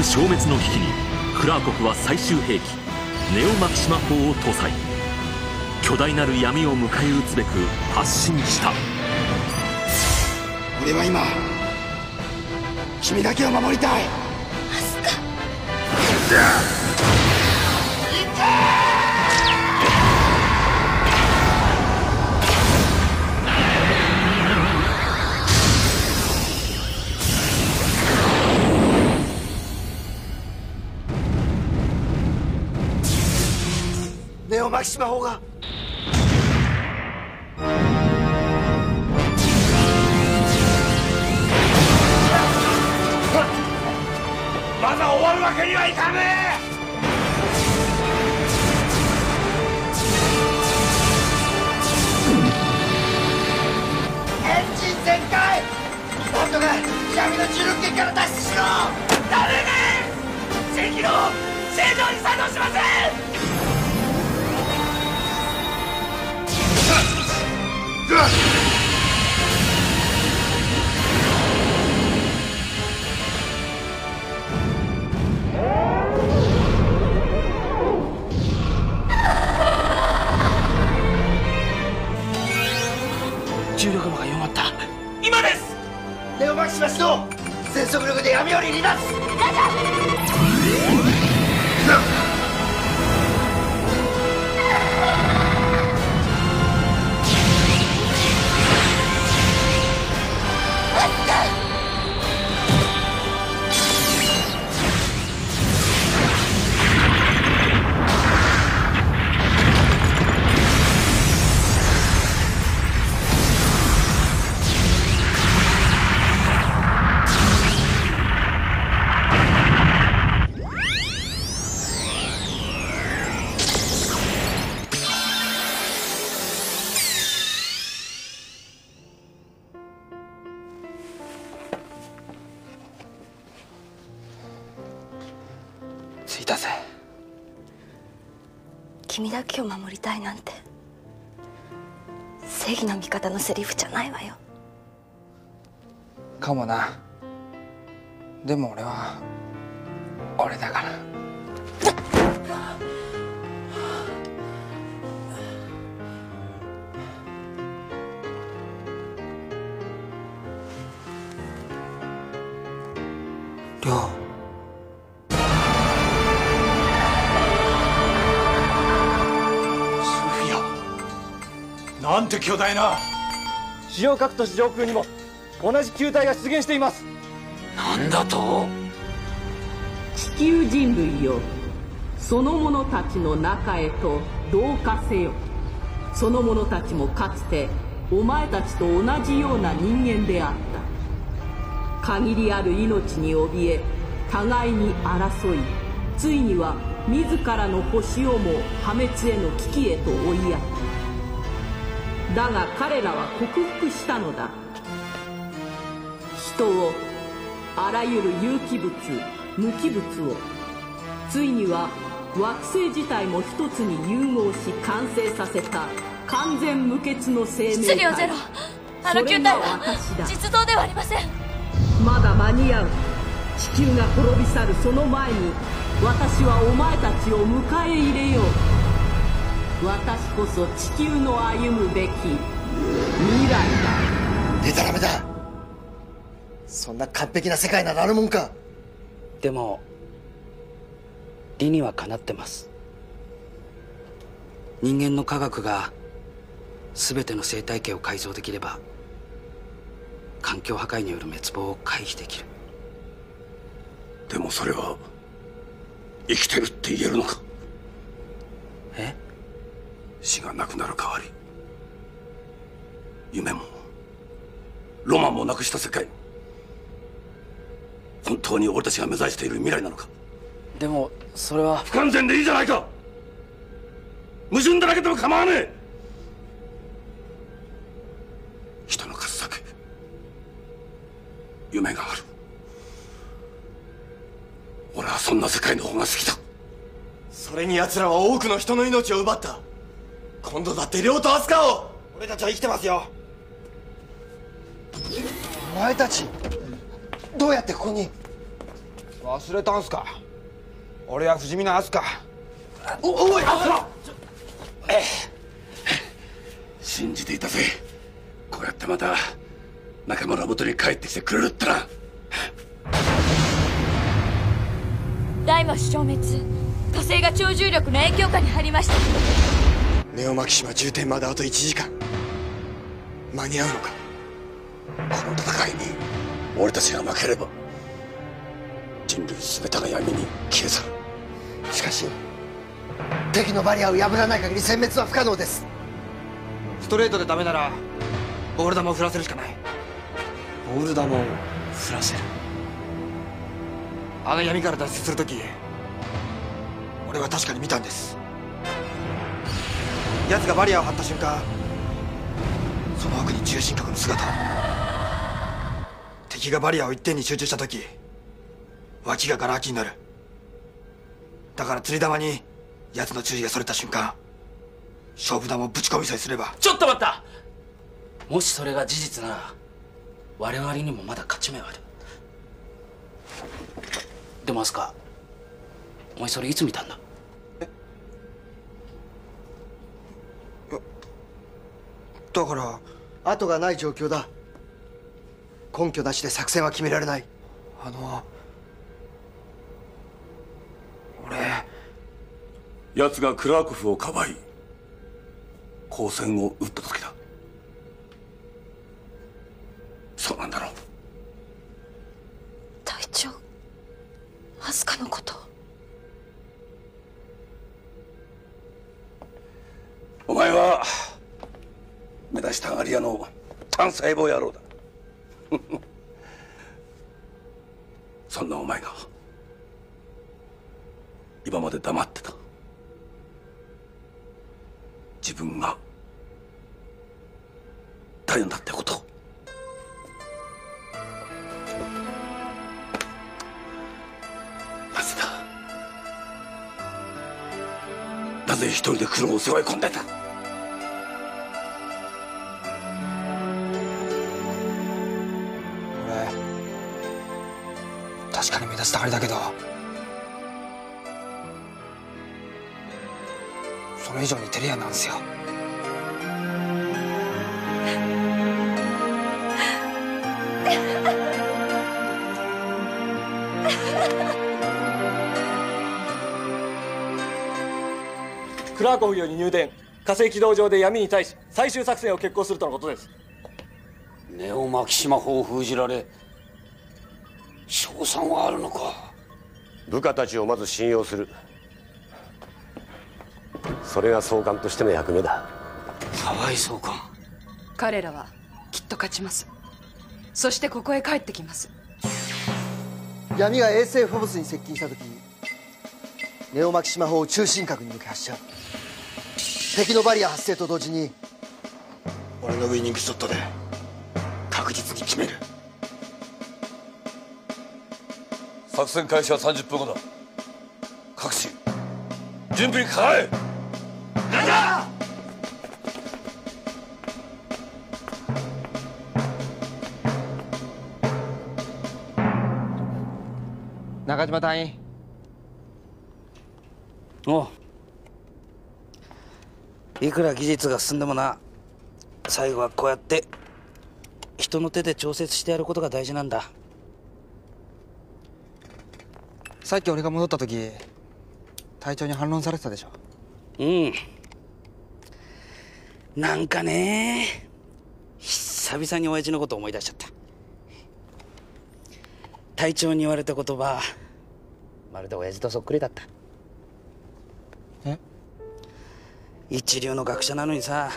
地球消滅の危機にクラー国は最終兵器ネオマキシマ砲を搭載。巨大なる闇を迎え撃つべく発進した。俺は今君だけを守りたい。アスカネオマキシマ砲が。まだ終わるわけにはいかねえ。エンジン全開。なんとか闇の重力圏から脱出しろ。ダメね正規の正常に作動しません重力場が弱まった。今です！ネオマキシマスの全速力で闇より離脱着い君だけを守りたいなんて。正義の味方のセリフじゃないわよ。かもな。でも俺は俺だから。なんて巨大な。主要各都市上空にも同じ球体が出現しています。なんだと？地球人類よその者たちの中へと同化せよ。その者たちもかつてお前たちと同じような人間であった。限りある命に怯え互いに争いついには自らの星をも破滅への危機へと追いやっただが彼らは克服したのだ。人をあらゆる有機物無機物をついには惑星自体も一つに融合し完成させた完全無欠の生命質量ゼロ。あの球体は実像ではありません。まだ間に合う。地球が滅び去るその前に私はお前たちを迎え入れよう私こそ地球の歩むべき。未来だ。デタラメだそんな完璧な世界ならあるもんか。でも理にはかなってます。人間の科学が全ての生態系を改造できれば環境破壊による滅亡を回避できる。でもそれは生きてるって言えるのか？え？死がなくなる代わり夢もロマンもなくした世界本当に俺たちが目指している未来なのか？でもそれは。不完全でいいじゃないか！矛盾だらけでも構わねえ！人の数だけ夢がある。俺はそんな世界の方が好きだ。それに奴らは多くの人の命を奪った今度だって亮とアスカを俺たちは生きてますよ。お前たちどうやってここに？忘れたんすか？俺は不死身のアスカ。おおいアスカ信じていたぜ。こうやってまた仲間の元に帰ってきてくれるってなダイマス消滅。火星が超重力の影響下に入りましたネオマキシマ充填まであと1時間。間に合うのか？この戦いに。俺たちが負ければ人類全てが闇に消え去る。しかし敵のバリアを破らない限り殲滅は不可能です。ストレートでダメならボール球を振らせるしかない。ボール球を振らせる。あの闇から脱出するとき俺は確かに見たんです奴がバリアを張った瞬間その奥に重心核の姿。敵がバリアを一点に集中したとき脇がガラ空きになる。だから釣り玉に奴の注意がそれた瞬間勝負玉をぶち込みさえすれば。ちょっと待った！もしそれが事実なら我々にもまだ勝ち目はある。でもアスカお前それいつ見たんだ？だから後がない状況だ。根拠なしで作戦は決められない。あの俺奴がクラーコフをかばい光線を撃った時単細胞野郎だ。そんなお前が今まで黙ってた。自分が誰だってこと。をなぜだ。なぜ一人で苦労を背負い込んでた確かに目立ちたがりだけど。それ以上に照れ屋なんですよ。クラーコフより入電。火星軌道上で闇に対し最終作戦を決行するとのことです。ネオマキシマ砲を封じられ賞賛はあるのか？部下たちをまず信用する。それが総監としての役目だ。河合総監。彼らはきっと勝ちます。そしてここへ帰ってきます。闇が衛星フォボスに接近した時ネオマキシマ砲を中心核に向け発射。敵のバリア発生と同時に俺のウイニングショットで作戦開始は30分後だ各地準備にかかれなんだ中島隊員おういくら技術が進んでもな最後はこうやって人の手で調節してやることが大事なんださっき俺が戻った時隊長に反論されてたでしょ？うん。なんかね久々に親父のこと思い出しちゃった。隊長に言われた言葉まるで親父とそっくりだった。え？一流の学者なのにさ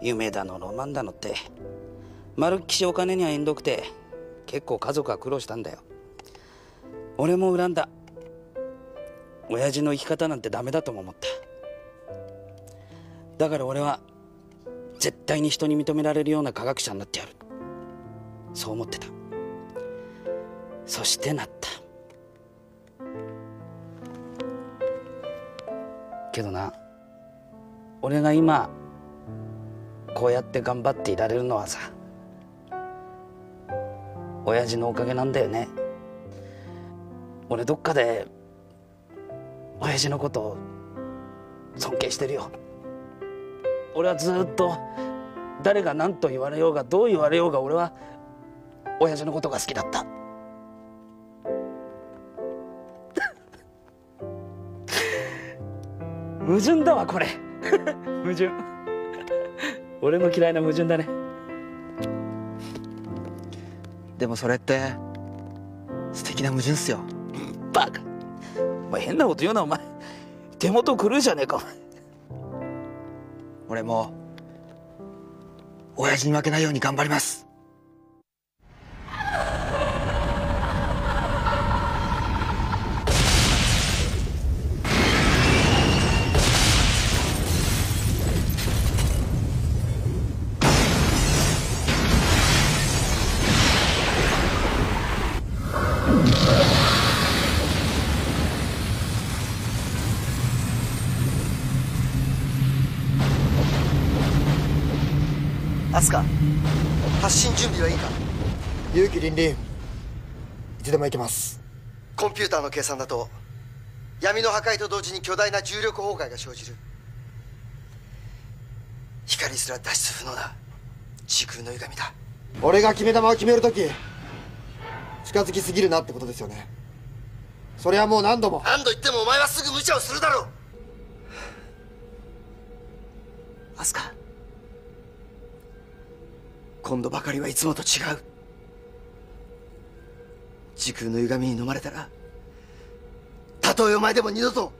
夢だのロマンだのってまるっきしお金には縁遠くて結構家族は苦労したんだよ俺も恨んだ。親父の生き方なんてダメだとも思った。だから俺は絶対に人に認められるような科学者になってやる。そう思ってた。そしてなった。けどな俺が今こうやって頑張っていられるのはさ親父のおかげなんだよね。俺どっかで親父のこと尊敬してるよ。俺はずっと誰が何と言われようがどう言われようが俺は親父のことが好きだった。矛盾だわこれ。矛盾。俺の嫌いな矛盾だね。でもそれって素敵な矛盾っすよ。バカ。お前変なこと言うなお前。手元狂うじゃねえかお前。俺も親父に負けないように頑張ります。アスカ。発進準備はいいか？勇気凛々。いつでも行けます。コンピューターの計算だと闇の破壊と同時に巨大な重力崩壊が生じる。光すら脱出不能な時空の歪みだ。俺が決め球を決めるとき近づきすぎるなってことですよね。それはもう何度も。何度言ってもお前はすぐ無茶をするだろう。アスカ今度ばかりはいつもと違う。時空の歪みに飲まれたらたとえお前でも二度と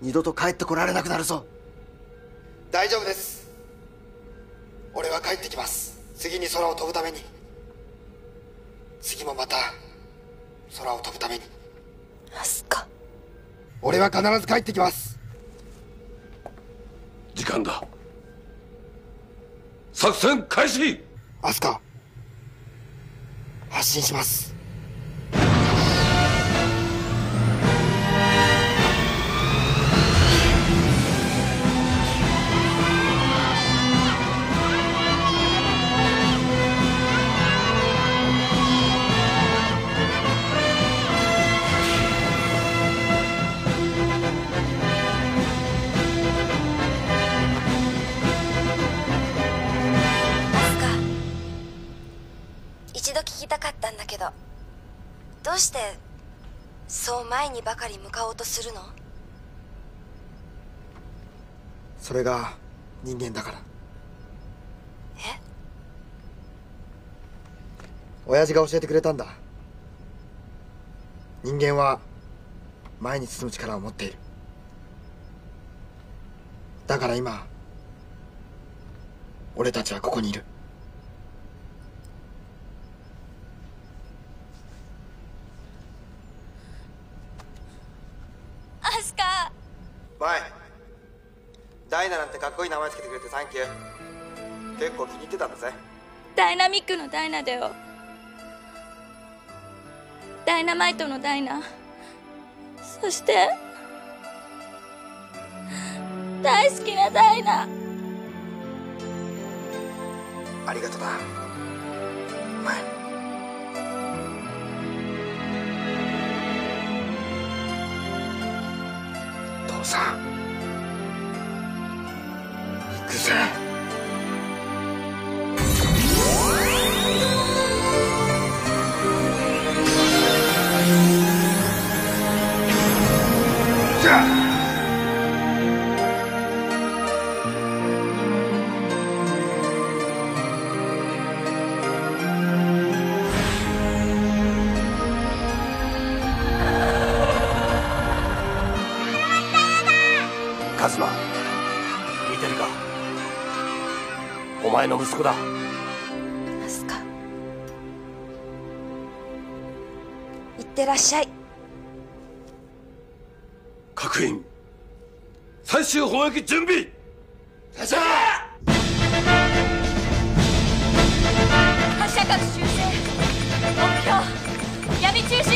二度と帰ってこられなくなるぞ。大丈夫です。俺は帰ってきます。次に空を飛ぶために。次もまた空を飛ぶために。アスカ。俺は必ず帰ってきます。時間だ作戦開始！アスカ発進します。うしてそう前にばかり向かおうとするの？それが人間だから。え？親父が教えてくれたんだ。人間は前に進む力を持っている。だから今俺たちはここにいるアスカ前ダイナなんてかっこいい名前つけてくれてサンキュー結構気に入ってたんだぜ。ダイナミックのダイナだよ。ダイナマイトのダイナ。そして大好きなダイナ。ありがとな。前父前の息子だ。アスカ。いってらっしゃい。各員最終砲撃準備。発射発射核修正。目標。闇中心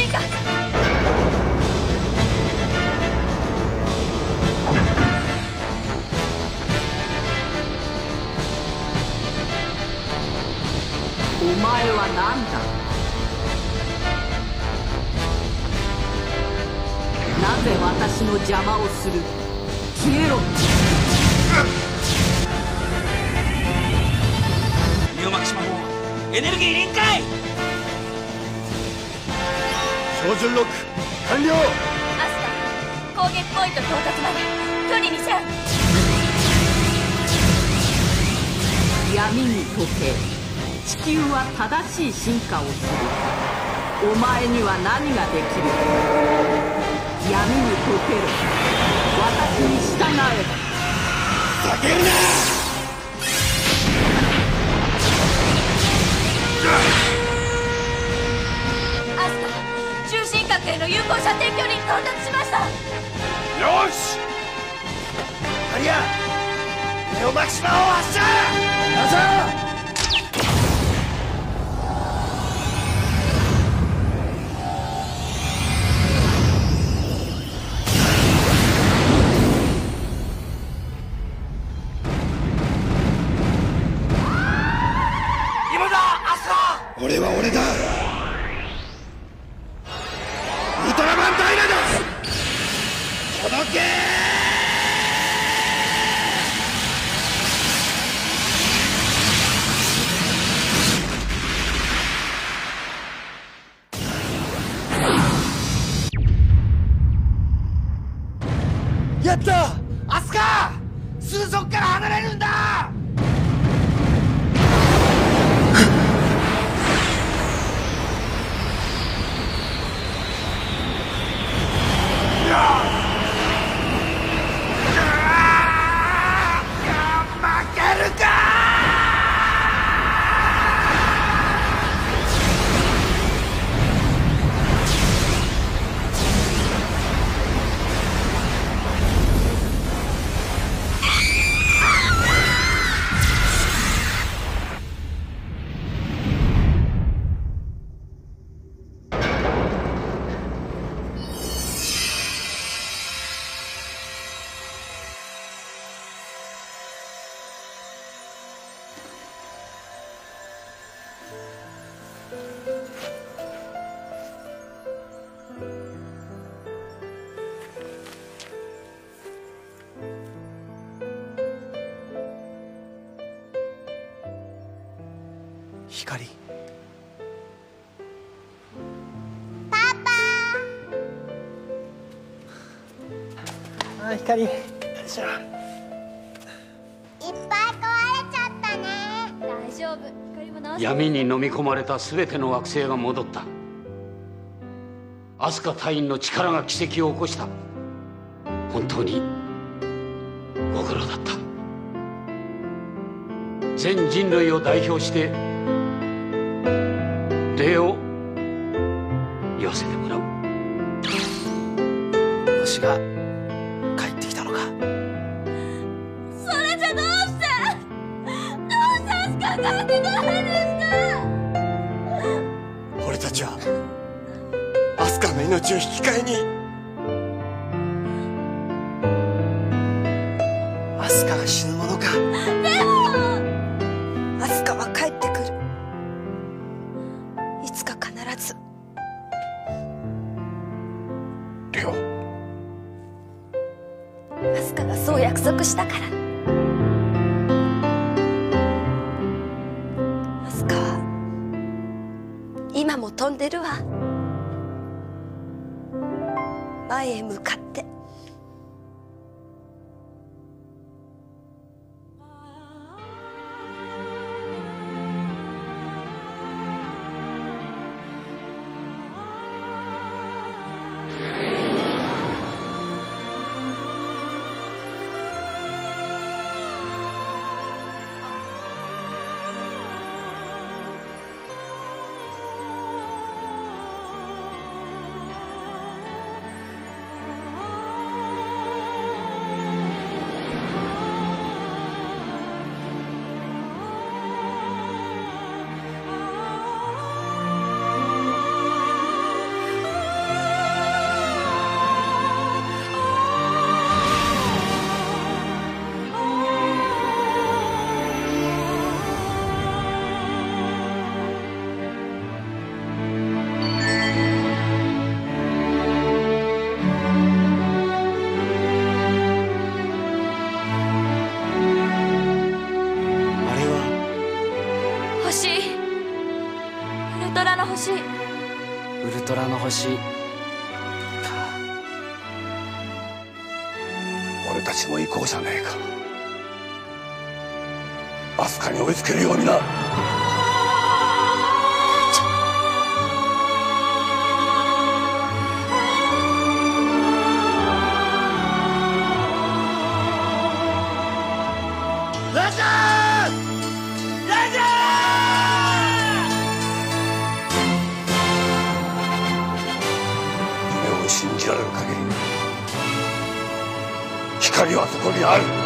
お前は何だ？なぜ私の邪魔をする？消えろ！ネオマキシマもエネルギー臨界！標準ロック完了！アスタ攻撃ポイント到達まで。距離にシゃ闇に溶け地球は正しい進化をする。お前には何ができる？闇に溶けろ。私に従え叫るな！アスカ中心核への有効射程距離に到達しました。よし！アリアネオマキシマを発射今あ光よいしょいっぱい壊れちゃったね。大丈夫。光も直す闇に飲み込まれた全ての惑星が戻った。アスカ隊員の力が奇跡を起こした。本当にご苦労だった。全人類を代表して礼を言わせてもらう。星がちはアスカの命を引き換えに。明日香が死ぬものか。ウルトラの星。か。俺たちも行こうじゃねえか。アスカに追いつけるようにな。夢